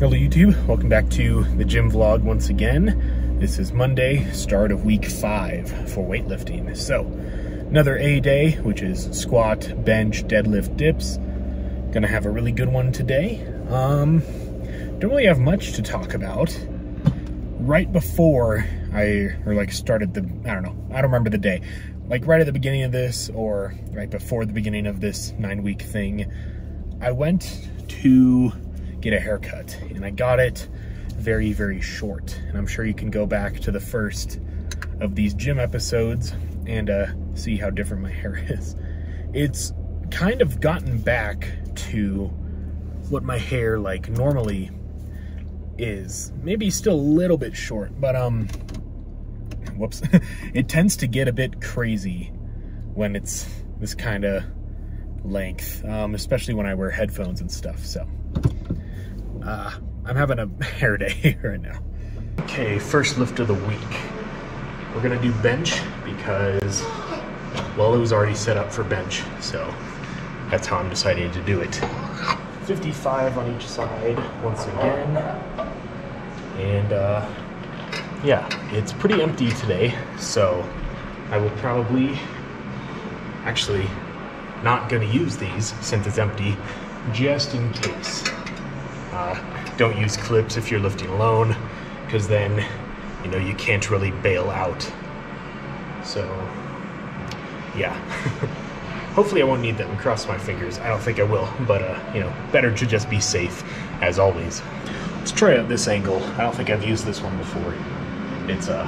Hello YouTube, welcome back to the gym vlog once again. This is Monday, start of week five for weightlifting. So, another A day, which is squat, bench, deadlift, dips. Gonna have a really good one today. Um, don't really have much to talk about. Right before I, or like started the, I don't know, I don't remember the day. Like right at the beginning of this, or right before the beginning of this nine week thing, I went to get a haircut and I got it very, very short. And I'm sure you can go back to the first of these gym episodes and uh, see how different my hair is. It's kind of gotten back to what my hair like normally is. Maybe still a little bit short, but um, whoops. it tends to get a bit crazy when it's this kind of length, um, especially when I wear headphones and stuff, so. Uh, I'm having a hair day right now. Okay, first lift of the week. We're gonna do bench because, well, it was already set up for bench, so that's how I'm deciding to do it. 55 on each side once again. And uh, yeah, it's pretty empty today, so I will probably, actually, not gonna use these since it's empty, just in case. Don't use clips if you're lifting alone, because then, you know, you can't really bail out. So, yeah. Hopefully I won't need them, cross my fingers. I don't think I will, but, uh, you know, better to just be safe, as always. Let's try out this angle. I don't think I've used this one before. It's, uh,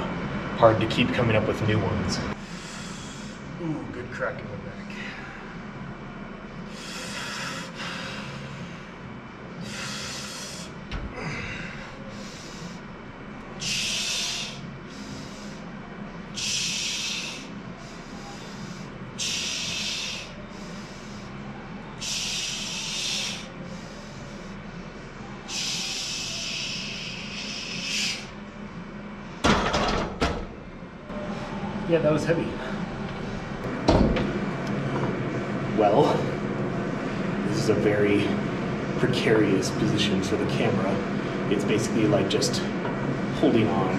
hard to keep coming up with new ones. Ooh, good crack. Yeah, that was heavy. Well, this is a very precarious position for the camera. It's basically like just holding on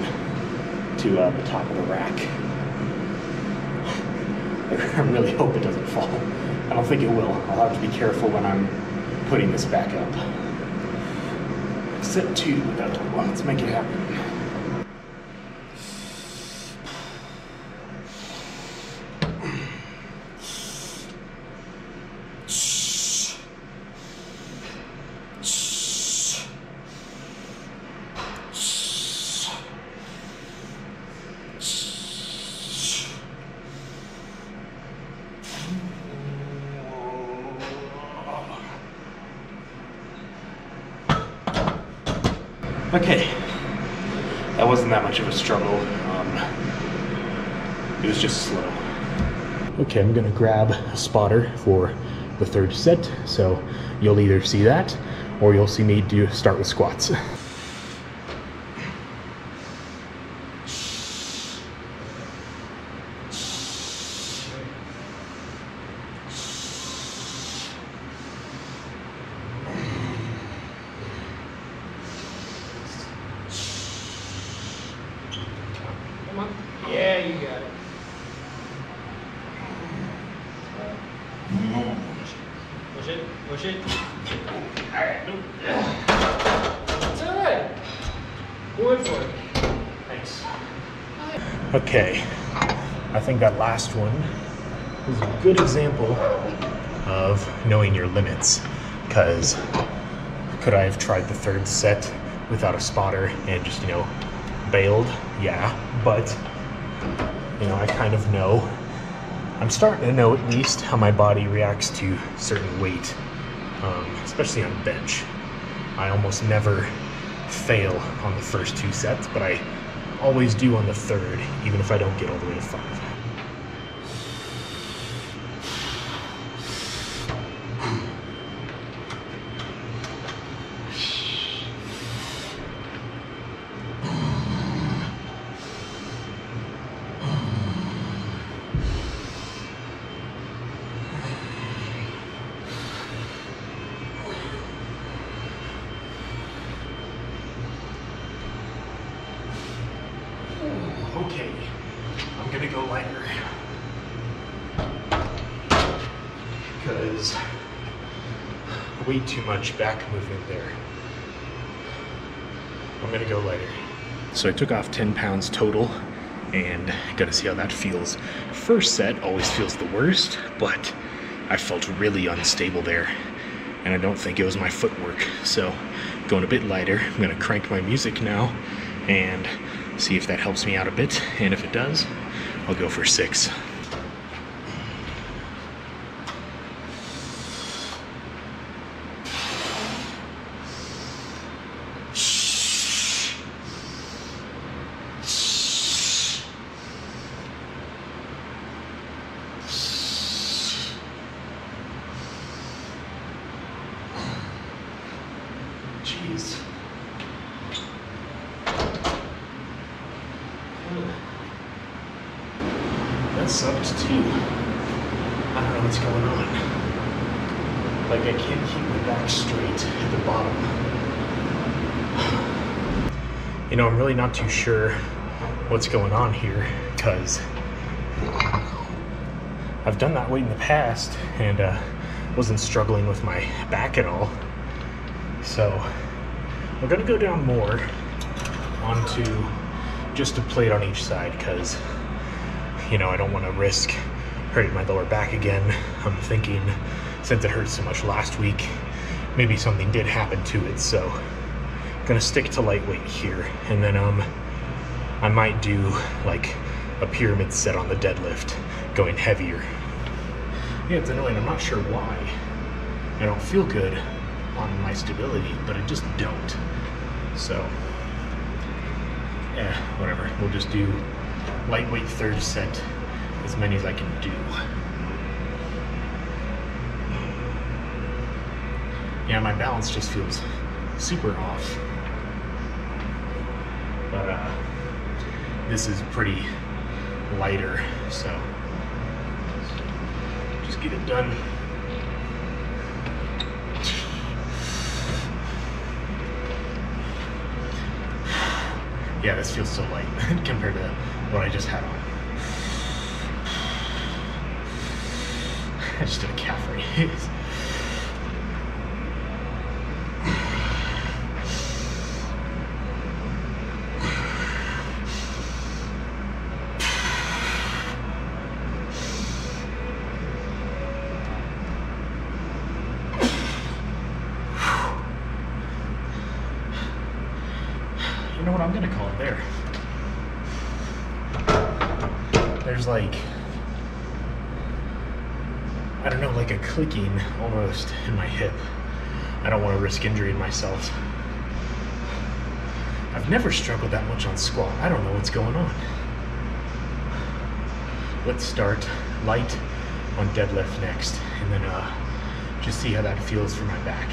to uh, the top of the rack. I really hope it doesn't fall. I don't think it will. I'll have to be careful when I'm putting this back up. Set two without well, let's make it happen. Okay, that wasn't that much of a struggle. Um, it was just slow. Okay, I'm gonna grab a spotter for the third set. So you'll either see that or you'll see me do start with squats. Come on. Yeah, you got it. Push it, push it. Alright. It's alright. Go in for it. Thanks. Okay, I think that last one is a good example of knowing your limits. Because could I have tried the third set without a spotter and just, you know, bailed? Yeah, but, you know, I kind of know. I'm starting to know at least how my body reacts to certain weight, um, especially on bench. I almost never fail on the first two sets, but I always do on the third, even if I don't get all the way to five. Okay, I'm gonna go lighter. Because way too much back movement there. I'm gonna go lighter. So I took off 10 pounds total and gotta see how that feels. First set always feels the worst, but I felt really unstable there. And I don't think it was my footwork. So going a bit lighter, I'm gonna crank my music now and see if that helps me out a bit. And if it does, I'll go for six. Jeez. Sucked too. I don't know what's going on. Like I can't keep my back straight at the bottom. You know, I'm really not too sure what's going on here because I've done that weight in the past and uh, wasn't struggling with my back at all. So we're gonna go down more onto just a plate on each side because you know I don't want to risk hurting my lower back again. I'm thinking since it hurt so much last week, maybe something did happen to it. So I'm gonna stick to lightweight here, and then um I might do like a pyramid set on the deadlift, going heavier. Yeah, it's annoying. I'm not sure why. I don't feel good on my stability, but I just don't. So, yeah, whatever. We'll just do lightweight third set, as many as I can do. Yeah, my balance just feels super off. But uh, this is pretty lighter, so just get it done. Yeah, this feels so light compared to what I just had on. I just did a calf raise. You know what? I'm gonna call it there. There's like, I don't know, like a clicking almost in my hip. I don't want to risk injuring myself. I've never struggled that much on squat. I don't know what's going on. Let's start light on deadlift next, and then uh, just see how that feels for my back.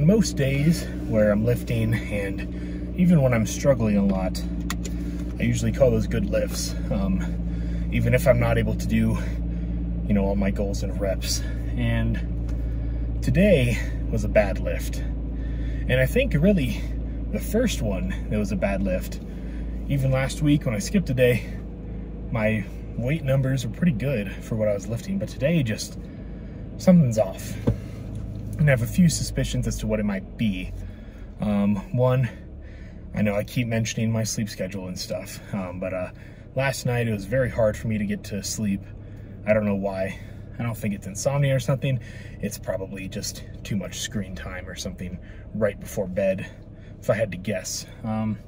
On most days where I'm lifting and even when I'm struggling a lot, I usually call those good lifts. Um, even if I'm not able to do, you know, all my goals and reps. And today was a bad lift. And I think really the first one that was a bad lift, even last week when I skipped a day, my weight numbers were pretty good for what I was lifting, but today just something's off. And I have a few suspicions as to what it might be. Um, one, I know I keep mentioning my sleep schedule and stuff, um, but uh, last night it was very hard for me to get to sleep. I don't know why. I don't think it's insomnia or something. It's probably just too much screen time or something right before bed, if I had to guess. Um,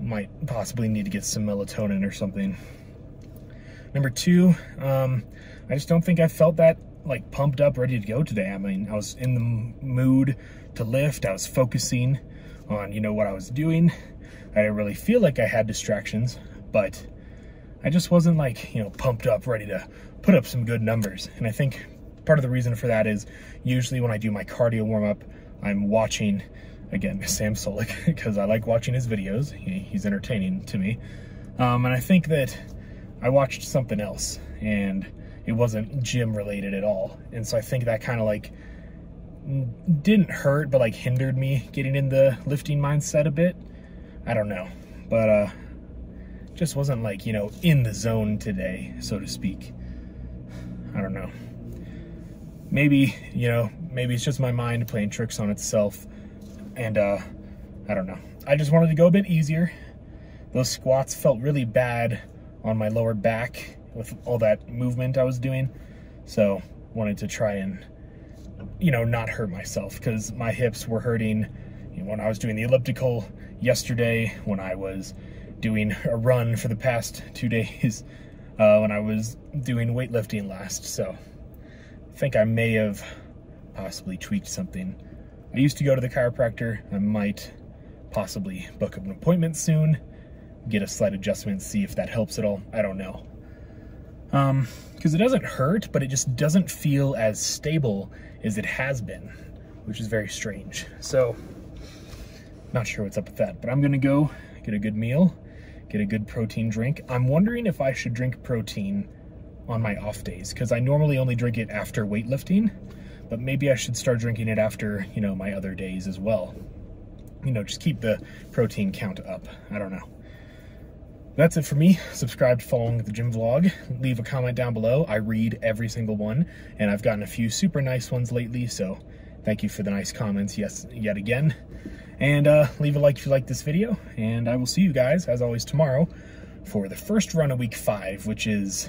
might possibly need to get some melatonin or something. Number two, um, I just don't think I felt that like pumped up, ready to go today. I mean, I was in the mood to lift. I was focusing on, you know, what I was doing. I didn't really feel like I had distractions, but I just wasn't like, you know, pumped up, ready to put up some good numbers. And I think part of the reason for that is usually when I do my cardio warm up, I'm watching, again, Sam Sulek, because I like watching his videos. He, he's entertaining to me. Um, and I think that I watched something else and it wasn't gym related at all. And so I think that kind of like didn't hurt, but like hindered me getting in the lifting mindset a bit. I don't know, but uh, just wasn't like, you know, in the zone today, so to speak. I don't know. Maybe, you know, maybe it's just my mind playing tricks on itself. And uh, I don't know. I just wanted to go a bit easier. Those squats felt really bad on my lower back with all that movement I was doing. So wanted to try and, you know, not hurt myself because my hips were hurting you know, when I was doing the elliptical yesterday, when I was doing a run for the past two days, uh, when I was doing weightlifting last. So I think I may have possibly tweaked something. I used to go to the chiropractor. I might possibly book an appointment soon, get a slight adjustment, see if that helps at all. I don't know. Um, because it doesn't hurt, but it just doesn't feel as stable as it has been, which is very strange. So, not sure what's up with that, but I'm gonna go get a good meal, get a good protein drink. I'm wondering if I should drink protein on my off days, because I normally only drink it after weightlifting, but maybe I should start drinking it after, you know, my other days as well. You know, just keep the protein count up. I don't know. That's it for me. Subscribe to Following the Gym Vlog. Leave a comment down below. I read every single one, and I've gotten a few super nice ones lately, so thank you for the nice comments yes, yet again. And uh, leave a like if you like this video, and I will see you guys, as always, tomorrow for the first run of week five, which is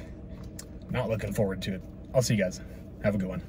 not looking forward to it. I'll see you guys. Have a good one.